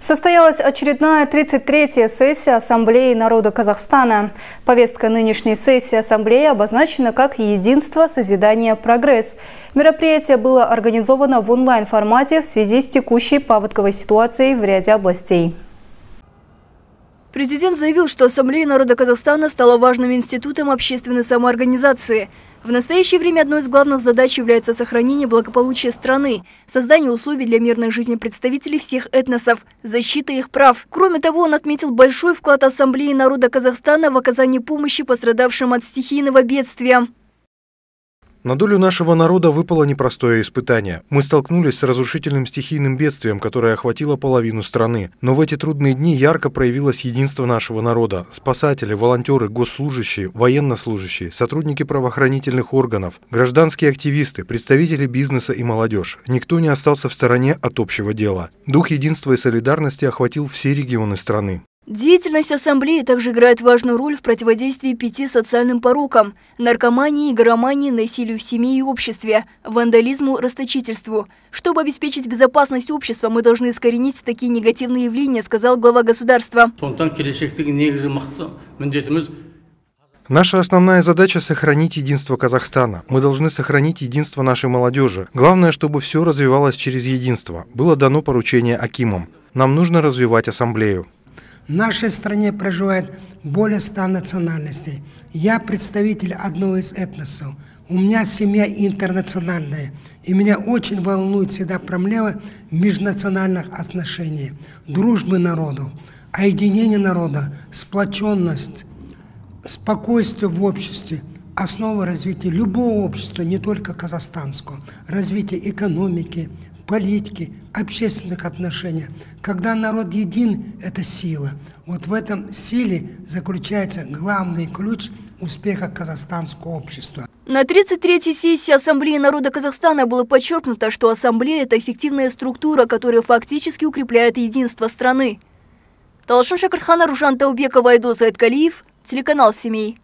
Состоялась очередная 33-я сессия Ассамблеи народа Казахстана. Повестка нынешней сессии Ассамблеи обозначена как «Единство, созидание, прогресс». Мероприятие было организовано в онлайн-формате в связи с текущей паводковой ситуацией в ряде областей. Президент заявил, что Ассамблея народа Казахстана стала важным институтом общественной самоорганизации – в настоящее время одной из главных задач является сохранение благополучия страны, создание условий для мирной жизни представителей всех этносов, защита их прав. Кроме того, он отметил большой вклад Ассамблеи народа Казахстана в оказание помощи пострадавшим от стихийного бедствия. На долю нашего народа выпало непростое испытание. Мы столкнулись с разрушительным стихийным бедствием, которое охватило половину страны. Но в эти трудные дни ярко проявилось единство нашего народа. Спасатели, волонтеры, госслужащие, военнослужащие, сотрудники правоохранительных органов, гражданские активисты, представители бизнеса и молодежь. Никто не остался в стороне от общего дела. Дух единства и солидарности охватил все регионы страны. Деятельность ассамблеи также играет важную роль в противодействии пяти социальным порокам – наркомании, игромании, насилию в семье и обществе, вандализму, расточительству. Чтобы обеспечить безопасность общества, мы должны искоренить такие негативные явления, сказал глава государства. Наша основная задача – сохранить единство Казахстана. Мы должны сохранить единство нашей молодежи. Главное, чтобы все развивалось через единство. Было дано поручение Акимам. Нам нужно развивать ассамблею. В нашей стране проживает более ста национальностей. Я представитель одного из этносов. У меня семья интернациональная. И меня очень волнует всегда проблема межнациональных отношений, дружбы народов, объединения народа, сплоченность, спокойствие в обществе – основа развития любого общества, не только казахстанского, развития экономики, политики, общественных отношениях. Когда народ един, это сила. Вот в этом силе заключается главный ключ успеха казахстанского общества. На 33-й сессии Ассамблеи народа Казахстана было подчеркнуто, что Ассамблея – это эффективная структура, которая фактически укрепляет единство страны. Талшин Шакартхана, Ружан Таубекова, Айдос Айткалиев, телеканал «Семей».